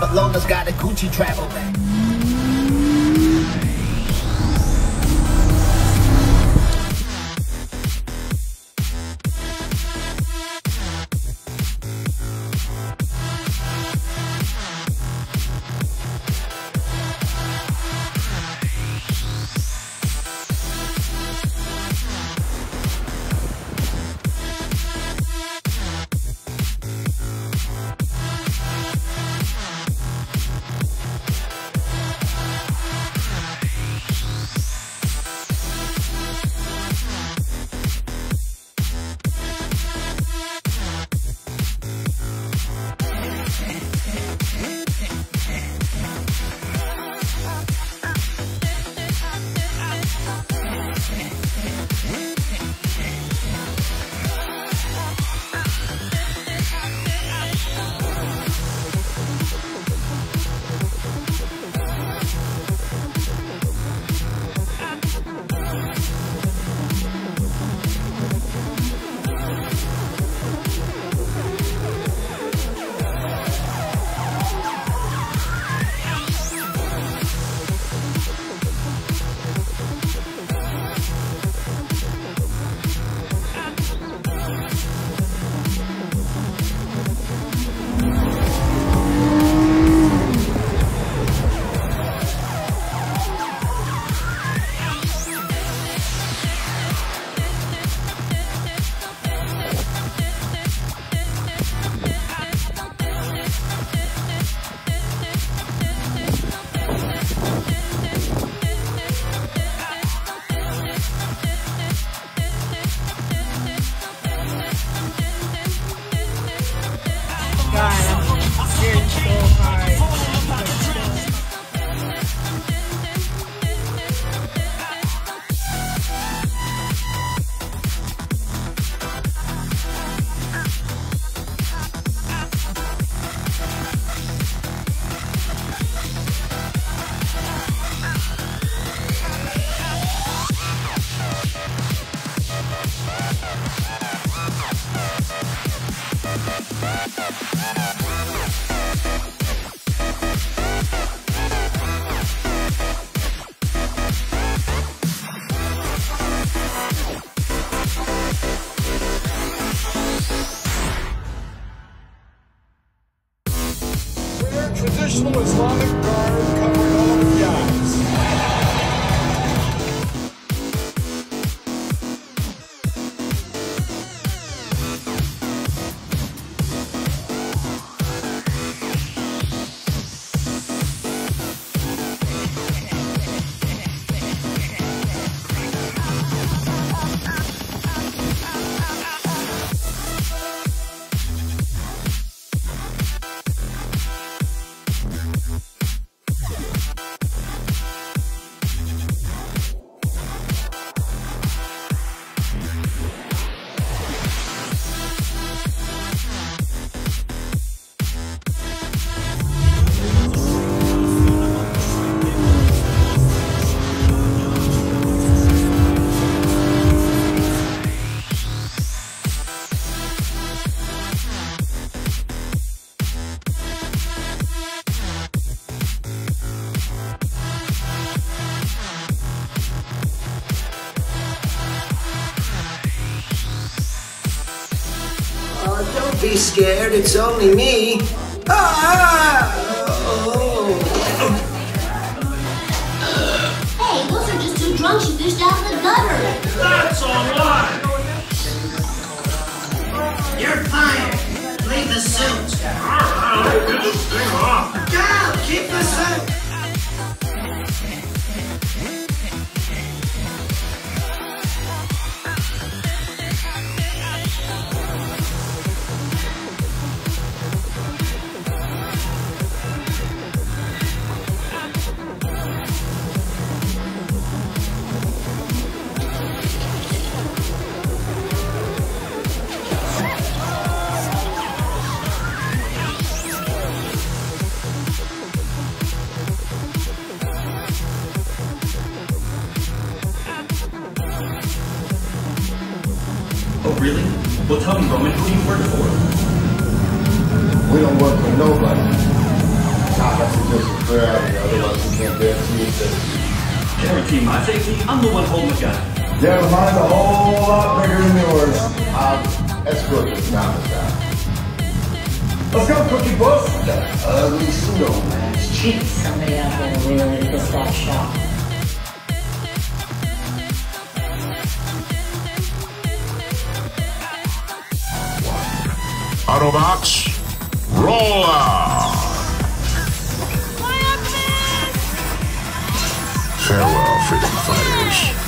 but Lola's got a Gucci travel bag. National Islamic Guard. Be scared, it's only me. Ah! Oh. Hey, those are just two drunks you fished out of the gutter. That's a lie! You're fired. Leave the suit. Alright, get this thing off. Go! Keep the suit. Oh, really? Well, tell me, Roman, who do you work for? We don't work for nobody. Ah, that's just a prayer out here, otherwise we can't guarantee it. Guarantee my safety. I'm the one holding the gun. Yeah, but mine's a whole lot bigger than yours. Um, escort this mountain down. Let's go, Cookie Puss! Ugly snowman. Gee, somebody out there really pissed off shop. Autobots, roll out! Farewell, freedom fighters.